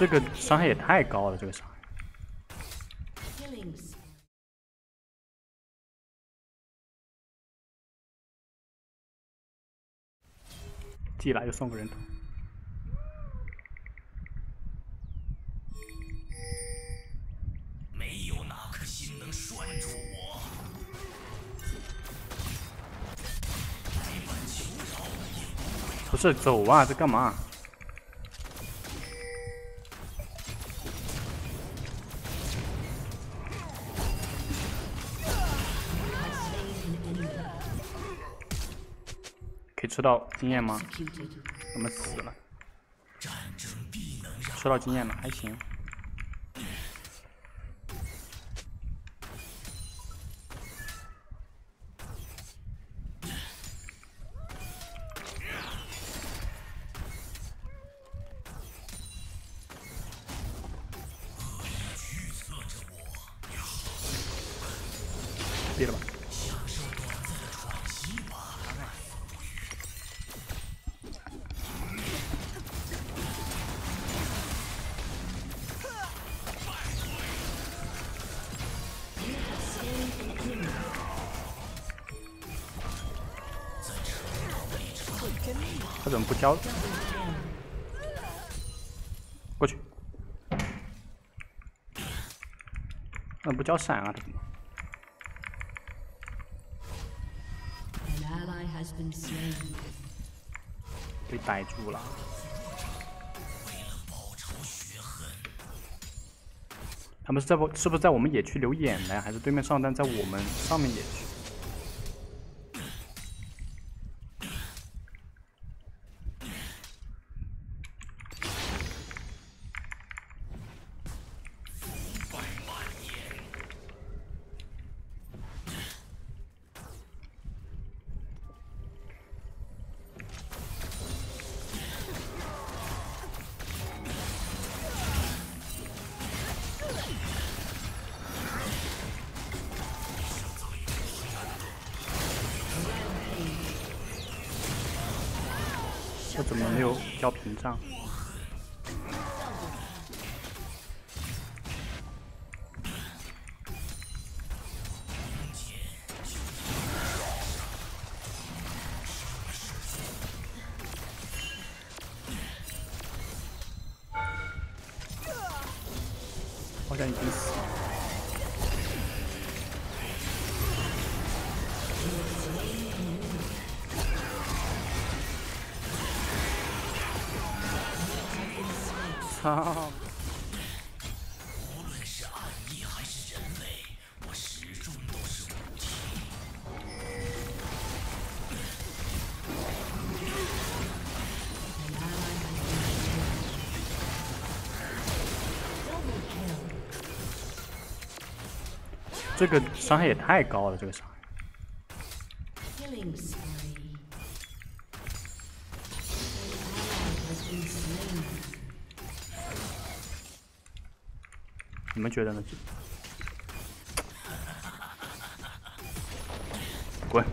这个伤害也太高了，这个伤害。进来就送个人头。没有哪颗心能拴住我。不是走啊，这干嘛？可以吃到经验吗？我们死了。吃到经验了，还行。他怎么不交？过去。那不交闪啊？他怎么？被逮住了。他们是在不？是不是在我们野区留眼呢？还是对面上单在我们上面野区？这怎么没有交屏障？好像已经死了。操！无论是暗翼还是人类，我始终都是武器。这个伤害也太高了，这个伤害。你们觉得呢？滚！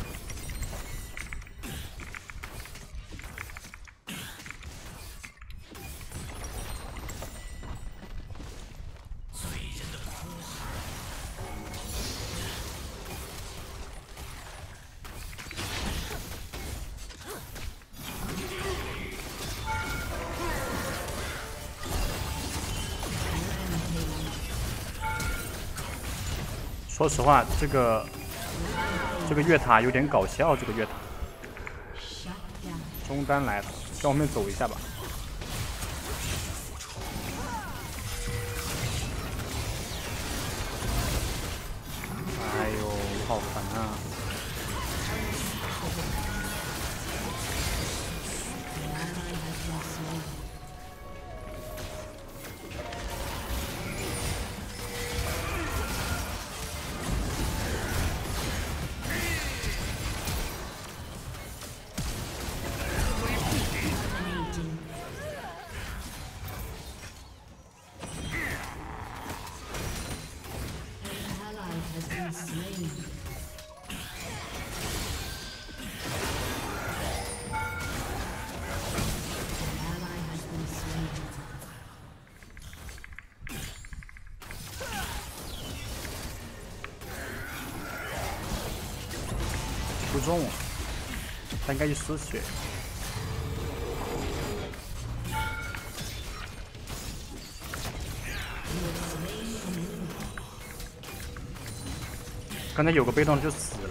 说实话，这个这个越塔有点搞笑。这个越塔，中单来了，向后面走一下吧。哎呦，好烦啊！中，他应该去失血。刚才有个被动就死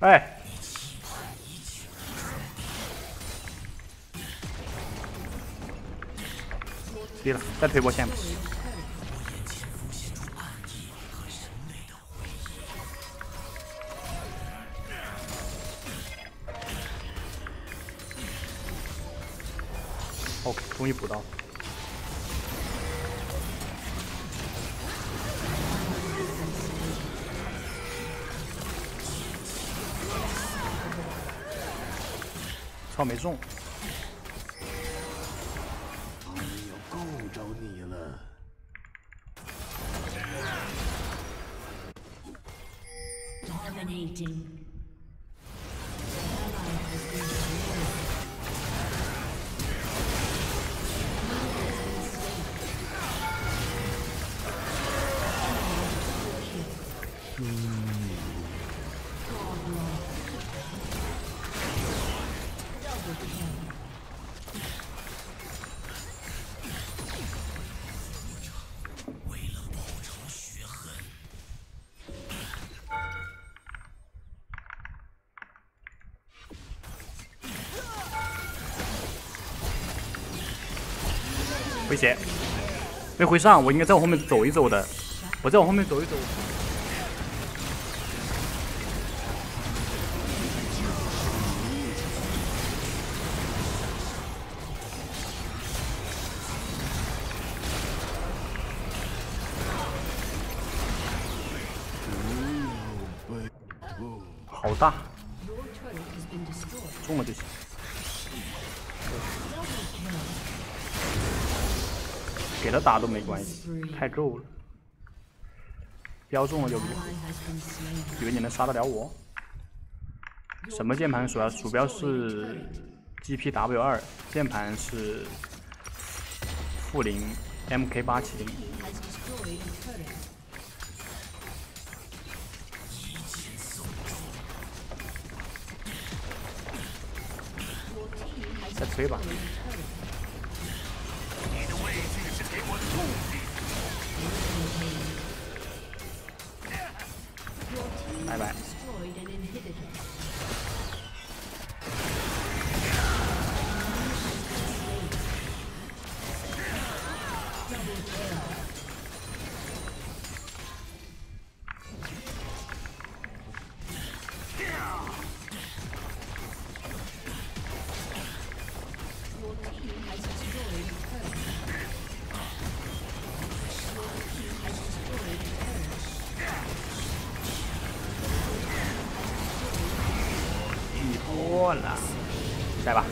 哎，对了，再推波线。OK，终于补到了。没中。哎呦，够着你了。Dominating. 回血，没回上，我应该再往后面走一走的，我再往后面走一走。好大。冲了就行。给他打都没关系，太够了。标中了就不行，Ally has been slain. 以为你能杀得了我？什么键盘鼠啊？鼠标是 GPW 二，键盘是负零 MK 八七零。再推吧。一波了，来吧。